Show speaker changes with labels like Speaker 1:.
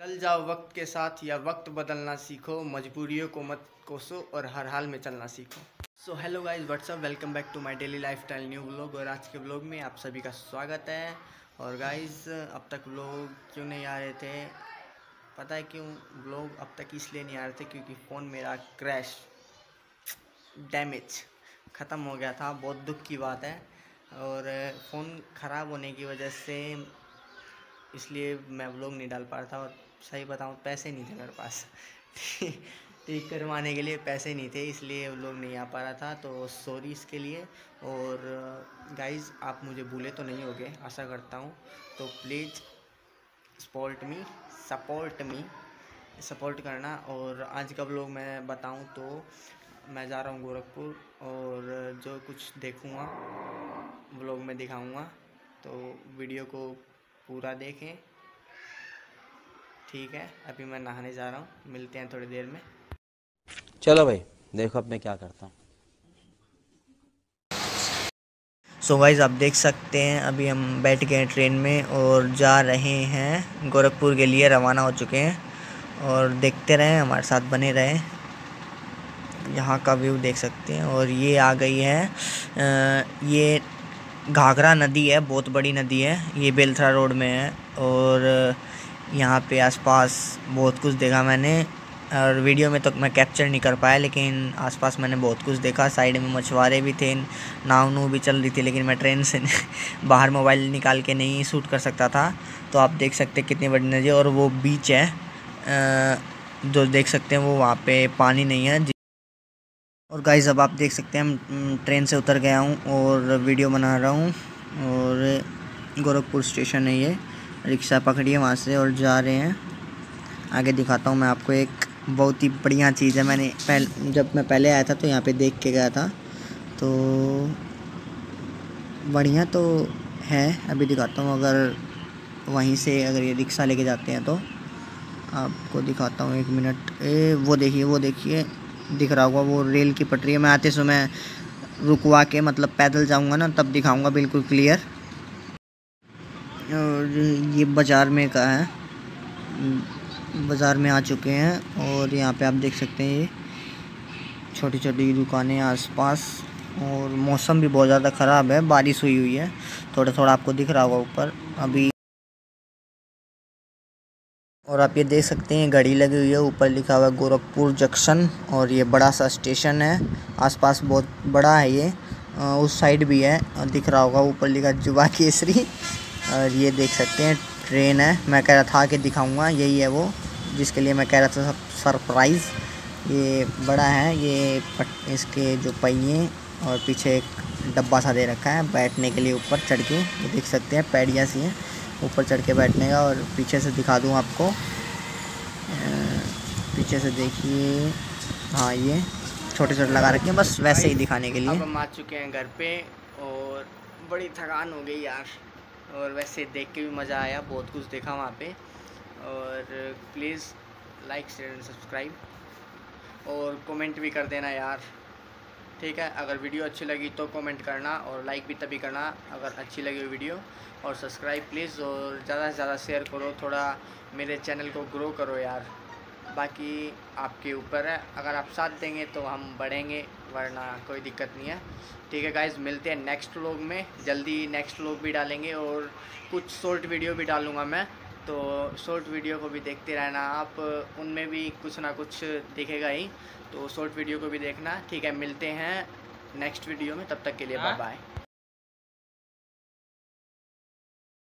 Speaker 1: चल जाओ वक्त के साथ या वक्त बदलना सीखो, मजबूरियों को मत कोसो और हर हाल में चलना सीखो। So hello guys what's up welcome back to my daily lifestyle new blog और आज के ब्लॉग में आप सभी का स्वागत है। और गाइस अब तक व्लॉग क्यों नहीं आ रहे थे? पता है क्यों? व्लॉग अब तक इसलिए नहीं आ रहे थे क्योंकि फ़ोन मेरा क्रैश डैमेज ख़त्म हो गया था। बहुत दुख की बात है। और फ़ोन ख़राब होने की वजह से इसलिए मैं व्लॉग नहीं डाल पा रहा था। और सही बताऊँ, पैसे नहीं थे मेरे पास। ठीक करवाने के लिए पैसे नहीं थे, इसलिए वो लोग नहीं आ पा रहा था तो सॉरी इसके लिए। और गाइस आप मुझे भूले तो नहीं होगे, आशा करता हूँ। तो please support me support me support करना। और आज का व्लॉग मैं बताऊँ तो मैं जा रहा हूँ गोरखपुर, और जो कुछ देखूँगा व्लॉग में दिखाऊँगा। तो वीडियो को पूरा देखें। ठीक है अभी मैं नहाने जा रहा हूँ। मिलते हैं थोड़ी देर में।
Speaker 2: चलो भाई देखो अब मैं क्या करता हूँ।
Speaker 1: सो so गाइज़ आप देख सकते हैं अभी हम बैठ गए हैं ट्रेन में और जा रहे हैं गोरखपुर के लिए रवाना हो चुके हैं। और देखते रहें हमारे साथ बने रहें। यहाँ का व्यू देख सकते हैं। और ये आ गई है आ, ये घाघरा नदी है बहुत बड़ी नदी है। ये बेलथरा रोड में है। और यहाँ पे आसपास बहुत कुछ देखा मैंने और वीडियो में तो मैं कैप्चर नहीं कर पाया, लेकिन आसपास मैंने बहुत कुछ देखा। साइड में मछुआरे भी थे नाव नू भी चल रही थी, लेकिन मैं ट्रेन से बाहर मोबाइल निकाल के नहीं शूट कर सकता था। तो आप देख सकते कितनी बड़ी नदी और वो बीच है। जो देख सकते हैं वो वहाँ पे पानी नहीं है। और गाइस अब आप देख सकते हैं ट्रेन से उतर गया हूँ और वीडियो बना रहा हूँ और गोरखपुर स्टेशन है ये। रिक्शा पकड़ी है वहाँ से और जा रहे हैं। आगे दिखाता हूँ मैं आपको एक बहुत ही बढ़िया चीज़ है। मैंने पहले, जब मैं पहले आया था तो यहाँ पे देख के गया था। तो बढ़िया तो है। अभी दिखाता हूँ अगर वहीं से अगर ये रिक्शा लेके जाते हैं तो। आपको दिखाता हूँ एक मिनट। ए, वो देखिए वो देखिए। दिख रहा होगा वो रेल की पटरी है। मैं आते समय रुकवा के मतलब पैदल जाऊँगा ना तब दिखाऊँगा बिल्कुल क्लियर। और ये बाज़ार में का है। बाज़ार में आ चुके हैं और यहाँ पे आप देख सकते हैं ये छोटी छोटी दुकानें आसपास और मौसम भी बहुत ज़्यादा ख़राब है, बारिश हुई हुई है। थोड़ा थोड़ा आपको दिख रहा होगा ऊपर। अभी और आप ये देख सकते हैं, घड़ी लगी हुई है, ऊपर लिखा हुआ है गोरखपुर जंक्शन और ये बड़ा सा स्टेशन है। आसपास बहुत बड़ा है ये। उस साइड भी है। दिख रहा होगा, ऊपर लिखा जुबा केसरी। और ये देख सकते हैं ट्रेन है। मैं कह रहा था कि दिखाऊँगा, यही है वो, जिसके लिए मैं कह रहा था सरप्राइज़ ये बड़ा है, ये इसके जो पहिए और पीछे एक डब्बा सा दे रखा है, बैठने के लिए ऊपर चढ़ के। ये देख सकते हैं, पैड़ियाँ सी हैं, ऊपर चढ़ के बैठने का। और पीछे से दिखा दूँ आपको पीछे से देखिए हाँ ये छोटे छोटे लगा रखे हैं, बस वैसे ही दिखाने के लिए। अब हम आ चुके हैं घर पे, और बड़ी थकान हो गई यार। और वैसे देख के भी मज़ा आया, बहुत कुछ देखा वहाँ पे। और please like share and subscribe और कमेंट भी कर देना यार, ठीक है? अगर वीडियो अच्छी लगी तो कमेंट करना और लाइक भी तभी करना अगर अच्छी लगी वीडियो और सब्सक्राइब प्लीज़ और ज़्यादा से ज़्यादा शेयर करो, थोड़ा मेरे चैनल को ग्रो करो यार। बाकी आपके ऊपर है। अगर आप साथ देंगे तो हम बढ़ेंगे वरना कोई दिक्कत नहीं है। ठीक है गाइज़ मिलते हैं नेक्स्ट व्लॉग में। जल्दी नेक्स्ट व्लॉग भी डालेंगे और कुछ शॉर्ट वीडियो भी डालूँगा मैं। तो शॉर्ट वीडियो को भी देखते रहना। आप उनमें भी कुछ ना कुछ दिखेगा ही। तो शॉर्ट वीडियो को भी देखना। ठीक है मिलते हैं नेक्स्ट वीडियो में। तब तक के लिए बाय बाय